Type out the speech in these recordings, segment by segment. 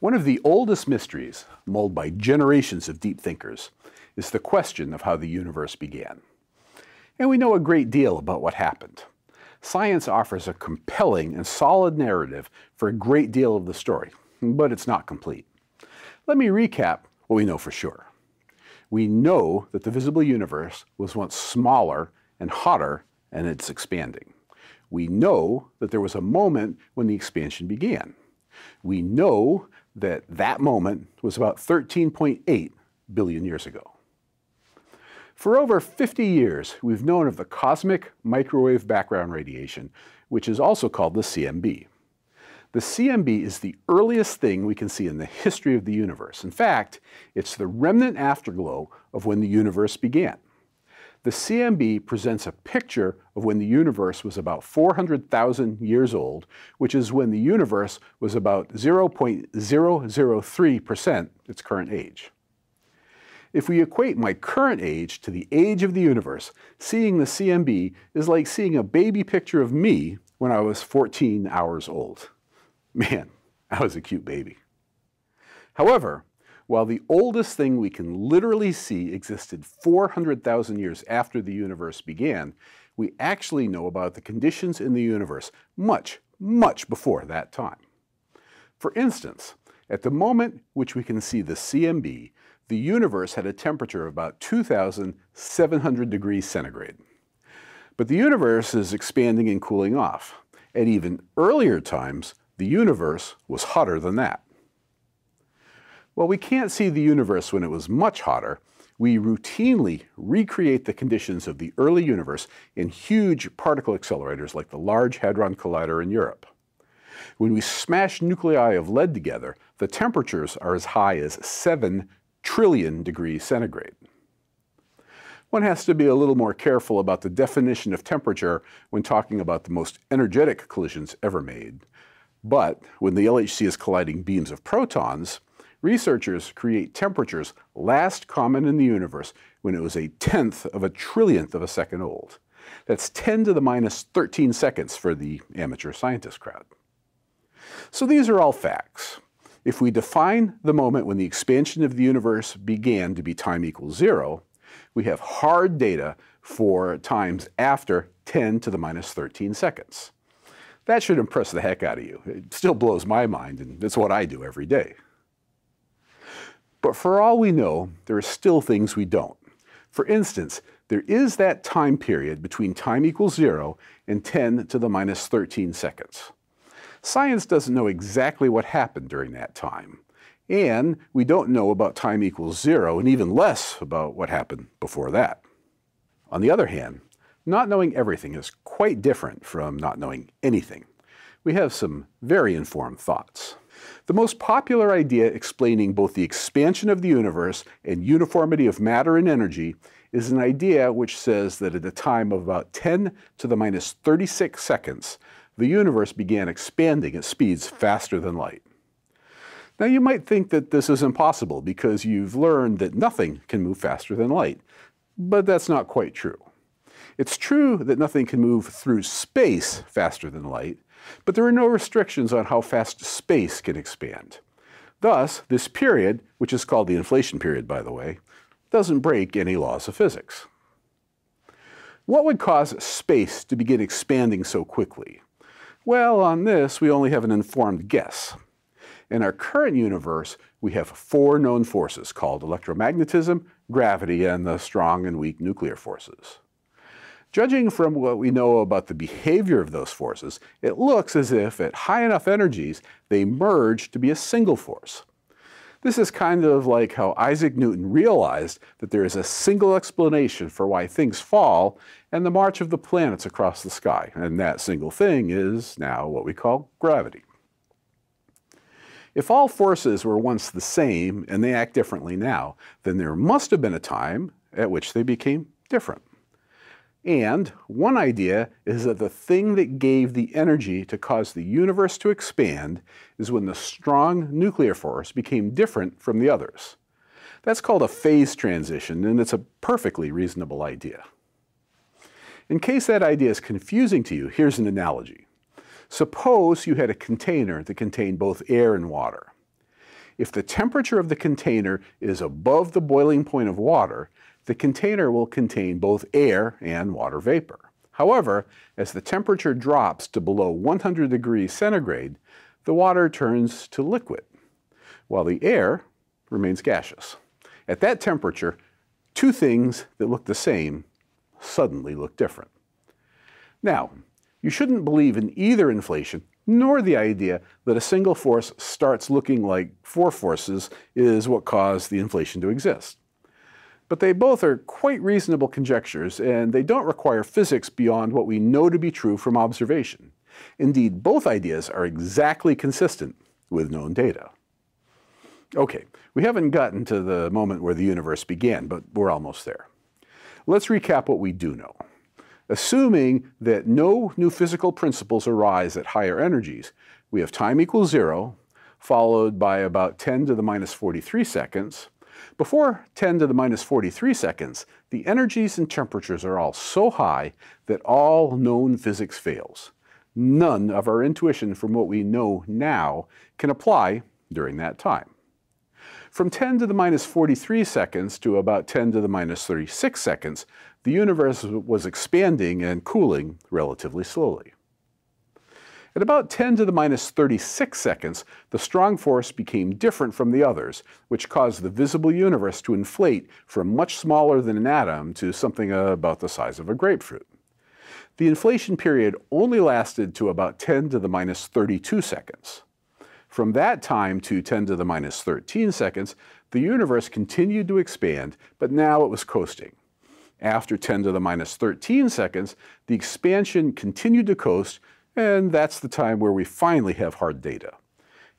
One of the oldest mysteries, mulled by generations of deep thinkers, is the question of how the universe began. And we know a great deal about what happened. Science offers a compelling and solid narrative for a great deal of the story, but it's not complete. Let me recap what we know for sure. We know that the visible universe was once smaller and hotter, and it's expanding. We know that there was a moment when the expansion began. We know that that moment was about 13.8 billion years ago. For over 50 years, we've known of the cosmic microwave background radiation, which is also called the CMB. The CMB is the earliest thing we can see in the history of the universe. In fact, it's the remnant afterglow of when the universe began. The CMB presents a picture of when the universe was about 400,000 years old, which is when the universe was about 0.003% its current age. If we equate my current age to the age of the universe, seeing the CMB is like seeing a baby picture of me when I was 14 hours old. Man, I was a cute baby. However, while the oldest thing we can literally see existed 400,000 years after the universe began, we actually know about the conditions in the universe much, much before that time. For instance, at the moment which we can see the CMB, the universe had a temperature of about 2,700 degrees centigrade. But the universe is expanding and cooling off. At even earlier times, the universe was hotter than that. Well, we can't see the universe when it was much hotter. We routinely recreate the conditions of the early universe in huge particle accelerators like the Large Hadron Collider in Europe. When we smash nuclei of lead together, the temperatures are as high as 7 trillion degrees centigrade. One has to be a little more careful about the definition of temperature when talking about the most energetic collisions ever made. But when the LHC is colliding beams of protons, researchers create temperatures last common in the universe when it was a tenth of a trillionth of a second old. That's 10 to the minus 13 seconds for the amateur scientist crowd. So these are all facts. If we define the moment when the expansion of the universe began to be time equals zero, we have hard data for times after 10 to the minus 13 seconds. That should impress the heck out of you. It still blows my mind, and it's what I do every day. But for all we know, there are still things we don't. For instance, there is that time period between time equals zero and 10 to the minus 13 seconds. Science doesn't know exactly what happened during that time. And we don't know about time equals zero, and even less about what happened before that. On the other hand, not knowing everything is quite different from not knowing anything. We have some very informed thoughts. The most popular idea explaining both the expansion of the universe and uniformity of matter and energy is an idea which says that at a time of about 10 to the minus 36 seconds, the universe began expanding at speeds faster than light. Now you might think that this is impossible because you've learned that nothing can move faster than light, but that's not quite true. It's true that nothing can move through space faster than light, but there are no restrictions on how fast space can expand. Thus, this period, which is called the inflation period by the way, doesn't break any laws of physics. What would cause space to begin expanding so quickly? Well, on this, we only have an informed guess. In our current universe, we have four known forces called electromagnetism, gravity, and the strong and weak nuclear forces. Judging from what we know about the behavior of those forces, it looks as if at high enough energies, they merge to be a single force. This is kind of like how Isaac Newton realized that there is a single explanation for why things fall and the march of the planets across the sky. And that single thing is now what we call gravity. If all forces were once the same and they act differently now, then there must have been a time at which they became different. And one idea is that the thing that gave the energy to cause the universe to expand is when the strong nuclear force became different from the others. That's called a phase transition, and it's a perfectly reasonable idea. In case that idea is confusing to you, here's an analogy. Suppose you had a container that contained both air and water. If the temperature of the container is above the boiling point of water, the container will contain both air and water vapor. However, as the temperature drops to below 100 degrees centigrade, the water turns to liquid, while the air remains gaseous. At that temperature, two things that look the same suddenly look different. Now, you shouldn't believe in either inflation nor the idea that a single force starts looking like four forces is what caused the inflation to exist. But they both are quite reasonable conjectures, and they don't require physics beyond what we know to be true from observation. Indeed, both ideas are exactly consistent with known data. Okay, we haven't gotten to the moment where the universe began, but we're almost there. Let's recap what we do know. Assuming that no new physical principles arise at higher energies, we have time equals zero, followed by about 10 to the minus 43 seconds. Before 10 to the minus 43 seconds, the energies and temperatures are all so high that all known physics fails. None of our intuition from what we know now can apply during that time. From 10 to the minus 43 seconds to about 10 to the minus 36 seconds, the universe was expanding and cooling relatively slowly. At about 10 to the minus 36 seconds, the strong force became different from the others, which caused the visible universe to inflate from much smaller than an atom to something about the size of a grapefruit. The inflation period only lasted to about 10 to the minus 32 seconds. From that time to 10 to the minus 13 seconds, the universe continued to expand, but now it was coasting. After 10 to the minus 13 seconds, the expansion continued to coast, and that's the time where we finally have hard data.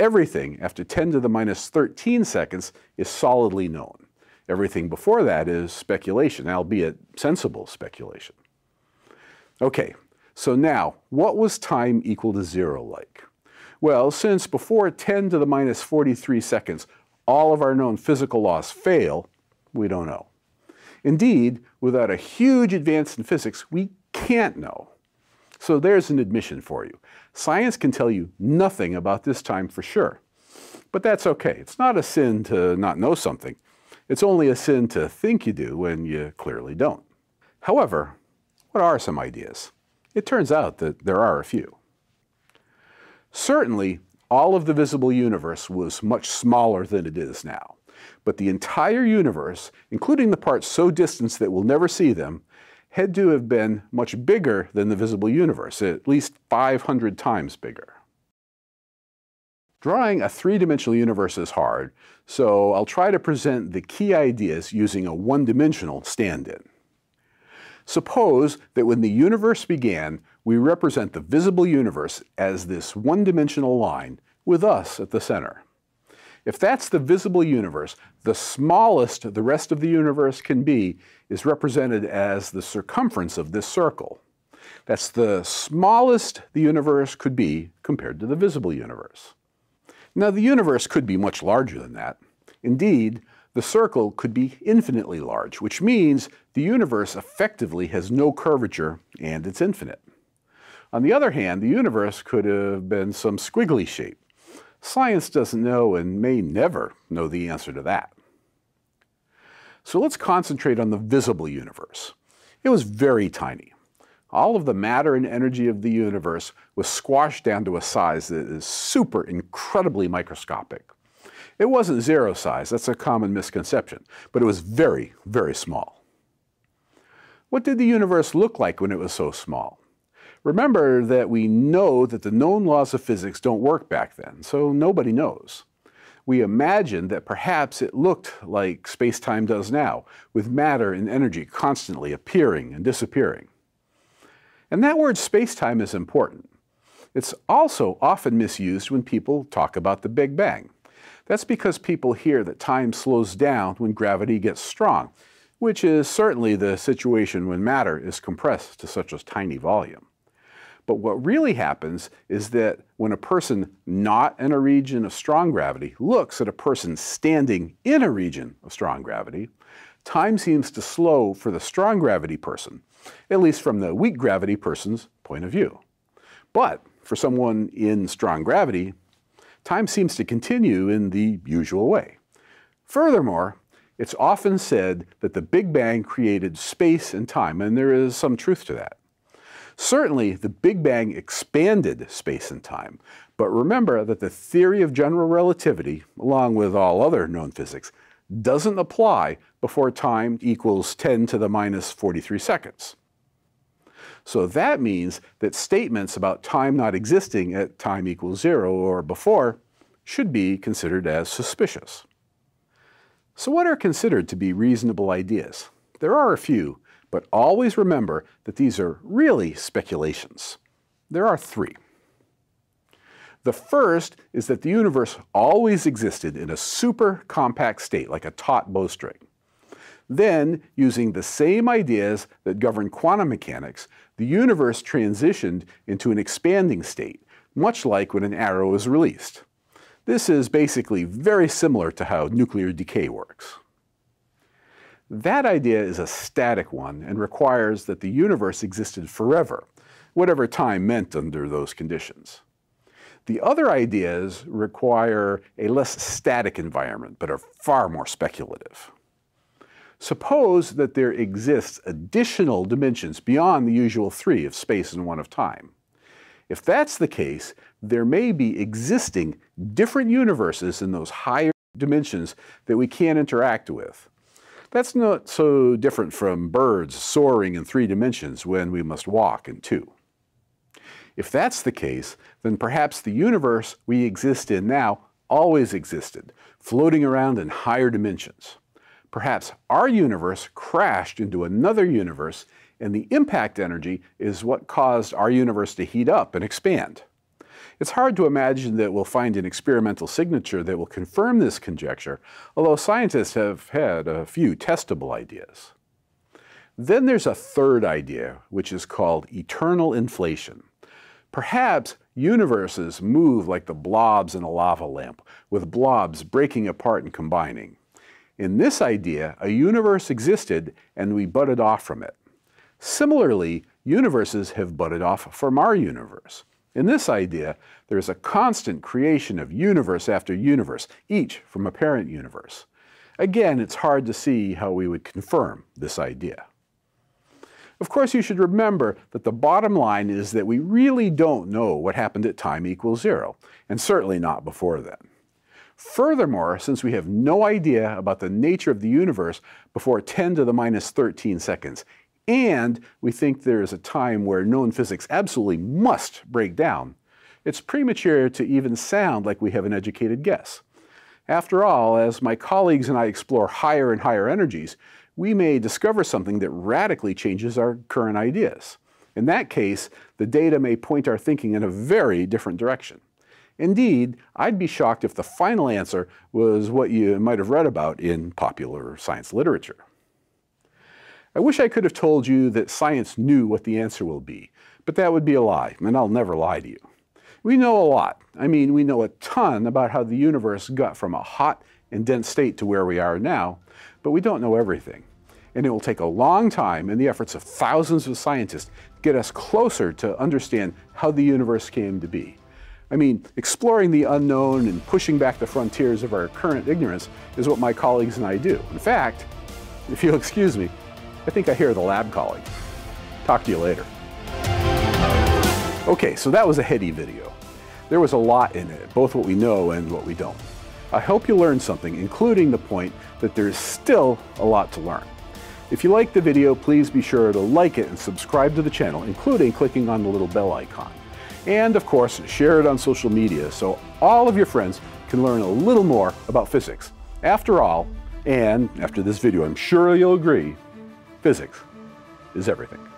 Everything after 10 to the minus 13 seconds is solidly known. Everything before that is speculation, albeit sensible speculation. Okay, so now, what was time equal to zero like? Well, since before 10 to the minus 43 seconds, all of our known physical laws fail, we don't know. Indeed, without a huge advance in physics, we can't know. So there's an admission for you. Science can tell you nothing about this time for sure. But that's okay. It's not a sin to not know something. It's only a sin to think you do when you clearly don't. However, what are some ideas? It turns out that there are a few. Certainly, all of the visible universe was much smaller than it is now. But the entire universe, including the parts so distant that we'll never see them, had to have been much bigger than the visible universe, at least 500 times bigger. Drawing a three-dimensional universe is hard, so I'll try to present the key ideas using a one-dimensional stand-in. Suppose that when the universe began, we represent the visible universe as this one-dimensional line with us at the center. If that's the visible universe, the smallest the rest of the universe can be is represented as the circumference of this circle. That's the smallest the universe could be compared to the visible universe. Now, the universe could be much larger than that. Indeed, the circle could be infinitely large, which means the universe effectively has no curvature and it's infinite. On the other hand, the universe could have been some squiggly shape. Science doesn't know and may never know the answer to that. So let's concentrate on the visible universe. It was very tiny. All of the matter and energy of the universe was squashed down to a size that is super incredibly microscopic. It wasn't zero size, that's a common misconception, but it was very, very small. What did the universe look like when it was so small? Remember that we know that the known laws of physics don't work back then, so nobody knows. We imagine that perhaps it looked like space-time does now, with matter and energy constantly appearing and disappearing. And that word space-time is important. It's also often misused when people talk about the Big Bang. That's because people hear that time slows down when gravity gets strong, which is certainly the situation when matter is compressed to such a tiny volume. But what really happens is that when a person not in a region of strong gravity looks at a person standing in a region of strong gravity, time seems to slow for the strong gravity person, at least from the weak gravity person's point of view. But for someone in strong gravity, time seems to continue in the usual way. Furthermore, it's often said that the Big Bang created space and time, and there is some truth to that. Certainly, the Big Bang expanded space and time, but remember that the theory of general relativity, along with all other known physics, doesn't apply before time equals 10 to the minus 43 seconds. So that means that statements about time not existing at time equals zero or before should be considered as suspicious. So what are considered to be reasonable ideas? There are a few, but always remember that these are really speculations. There are three. The first is that the universe always existed in a super compact state, like a taut bowstring. Then, using the same ideas that govern quantum mechanics, the universe transitioned into an expanding state, much like when an arrow is released. This is basically very similar to how nuclear decay works. That idea is a static one and requires that the universe existed forever, whatever time meant under those conditions. The other ideas require a less static environment, but are far more speculative. Suppose that there exists additional dimensions beyond the usual three of space and one of time. If that's the case, there may be existing different universes in those higher dimensions that we can't interact with. That's not so different from birds soaring in three dimensions when we must walk in two. If that's the case, then perhaps the universe we exist in now always existed, floating around in higher dimensions. Perhaps our universe crashed into another universe, and the impact energy is what caused our universe to heat up and expand. It's hard to imagine that we'll find an experimental signature that will confirm this conjecture, although scientists have had a few testable ideas. Then there's a third idea, which is called eternal inflation. Perhaps universes move like the blobs in a lava lamp, with blobs breaking apart and combining. In this idea, a universe existed and we budded off from it. Similarly, universes have budded off from our universe. In this idea, there is a constant creation of universe after universe, each from a parent universe. Again, it's hard to see how we would confirm this idea. Of course, you should remember that the bottom line is that we really don't know what happened at time equals zero, and certainly not before then. Furthermore, since we have no idea about the nature of the universe before 10 to the minus 13 seconds, and we think there is a time where known physics absolutely must break down, it's premature to even sound like we have an educated guess. After all, as my colleagues and I explore higher and higher energies, we may discover something that radically changes our current ideas. In that case, the data may point our thinking in a very different direction. Indeed, I'd be shocked if the final answer was what you might have read about in popular science literature. I wish I could have told you that science knew what the answer will be, but that would be a lie, and I'll never lie to you. We know a lot. I mean, we know a ton about how the universe got from a hot and dense state to where we are now, but we don't know everything. And it will take a long time and the efforts of thousands of scientists to get us closer to understand how the universe came to be. I mean, exploring the unknown and pushing back the frontiers of our current ignorance is what my colleagues and I do. In fact, if you'll excuse me, I think I hear the lab calling. Talk to you later. Okay, so that was a heady video. There was a lot in it, both what we know and what we don't. I hope you learned something, including the point that there's still a lot to learn. If you liked the video, please be sure to like it and subscribe to the channel, including clicking on the little bell icon. And of course, share it on social media so all of your friends can learn a little more about physics. After all, and after this video, I'm sure you'll agree, physics is everything.